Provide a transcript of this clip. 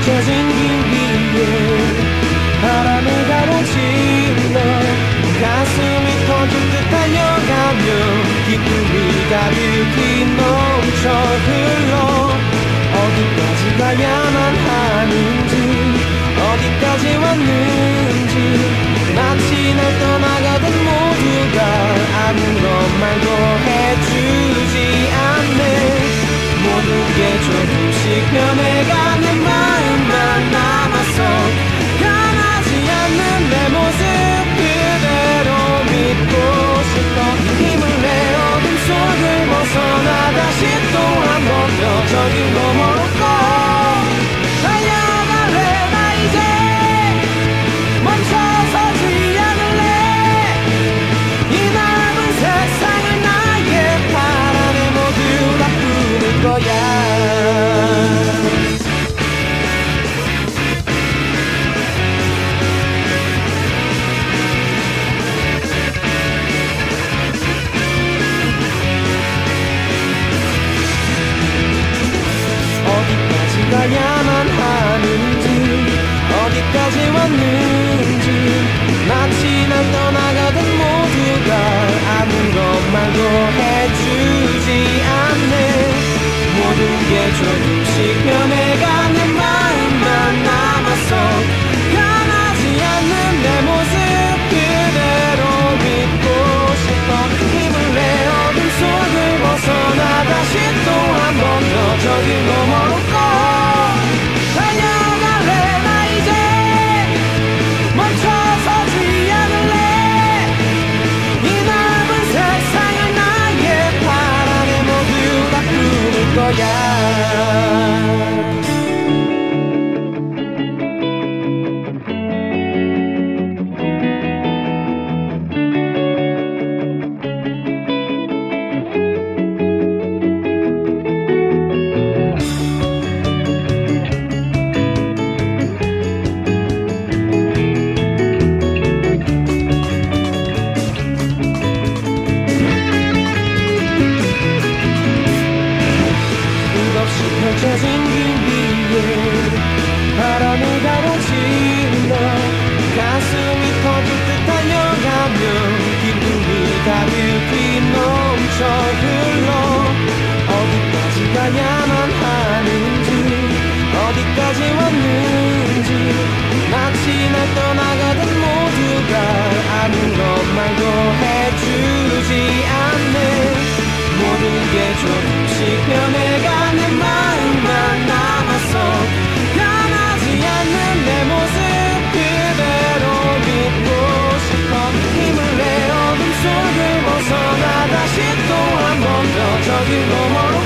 펼쳐진 길 위에 바람을 가로질러 가슴이 터질 듯 달려가며 기쁨이 가득히 넘쳐 흘러 어디까지 가야만 하는지 어디까지 왔는지 마치 날 떠나가던 모두가 아무런 말도 해주지 않네. 모든 게 조금씩 변해가는 마 더 저기 agyát. 마치 날 떠나가던 모두가 아무런 말도 해주지 않네 모든 게 조금씩 변해가는 마음만 남았어 변하지 않는 내 모습 그대로 믿고 싶어 힘을 내 어둠 속을 벗어나 다시 또 한 번 더 저기 넘어